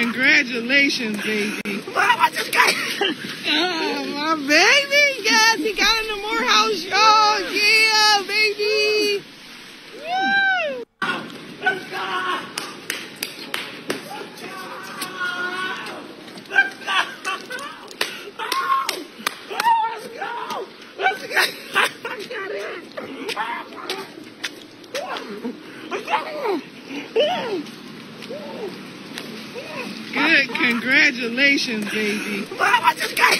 Congratulations, baby. Mom, I just got. Oh, my baby. Yes, he got in the Morehouse show. Yeah, baby. Woo. Let's go. Let's go. Oh, oh, let's go. Let's go. I got it. I got it. Good. Congratulations, baby. I just got.